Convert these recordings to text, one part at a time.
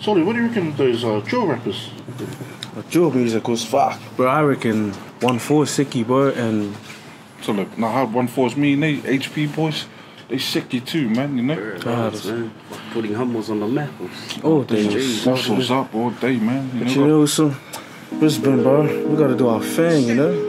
Solly, what do you reckon those uh, drill rappers? Drill music was fuck, bro. I reckon one four sicky, bro, and So look, now how one fours me and they HP boys, they sick you too, man. You know. Right, man. Putting humbles on the map. oh, they Hustles up all day, man. You But know, you know, so Brisbane, bro, we gotta do our thing, you know.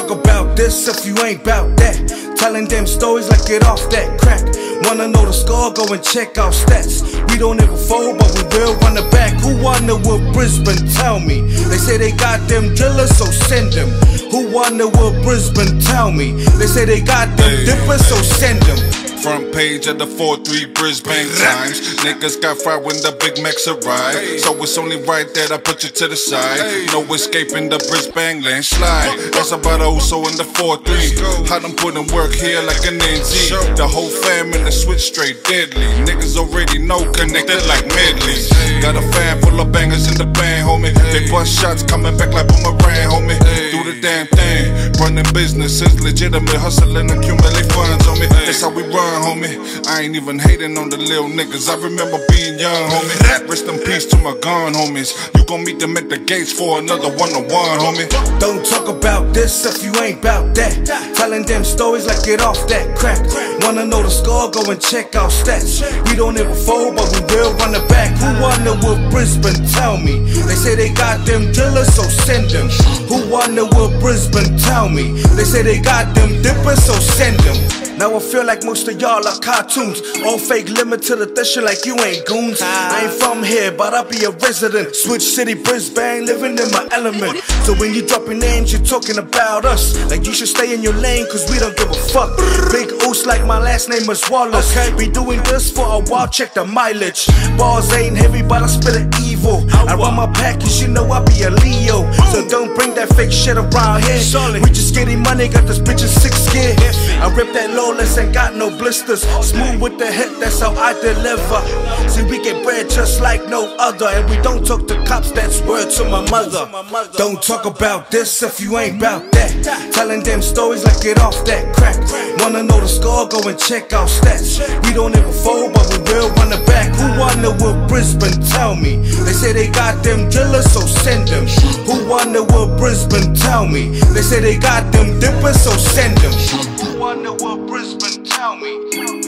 Talk about this if you ain't about that. Telling them stories like get off that crack. Wanna know the score? Go and check our stats. We don't ever fold, but we will run the back. Who wonder what Brisbane? Tell me. They say they got them drillers, so send them. Who wonder what Brisbane? Tell me. They say they got them dippers, so send them. Front page of the 4-3 Brisbane Times. Niggas got fried when the Big Macs arrive. So it's only right that I put you to the side. No escaping the Brisbane landslide. That's about also in the 4-3. How them put in work here like an NZ. The whole fam in the switch straight deadly. Niggas already know connected like medleys. Got a fan full of bangers in the band, homie. They bust shots coming back like boomerang, homie. Damn thing. Running businesses, legitimate hustling, accumulate funds, on me. That's how we run, homie. I ain't even hating on the little niggas. I remember being young, homie. Rest in peace to my gun, homies. You gon' meet them at the gates for another one on one, homie. Don't talk about this if you ain't about that. Telling them stories like get off that crack. Wanna know the score? Go and check our stats. We don't ever fold, but we will run the back. Who wonder what Brisbane? Tell me. They say they got them drillers, so send them. Who wonder what Brisbane? Tell me. They say they got them dippers, so send them. Now I feel like most of y'all are cartoons. All fake limited edition like you ain't goons. I ain't from here, but I be a resident. Switch City, Brisbane, living in my element. So when you dropping names, you're talking about us. Like you should stay in your lane, cause we don't give a fuck. Big oost like my last name is Wallace. We doing this for a while, check the mileage. Bars ain't heavy, but I spit it evil. I run my package, you know I be a Leo. So don't bring that fake shit around here. We just getting money, got this bitch in six gear. I rip that lawless, ain't got no blisters. Smooth with the hit, that's how I deliver. See, we get bread just like no other. And we don't talk to cops, that's word to my mother. Don't talk about this if you ain't about that. Telling them stories like get off that crack. Wanna know the score? Go and check our stats. We don't ever fold, but we will run the back. Who wonder what Brisbane? Tell me. They say they got them drillers, so send them. Who wonder what Brisbane? Tell me. They say they got them dippers, so send them wonder what Brisbane tell me.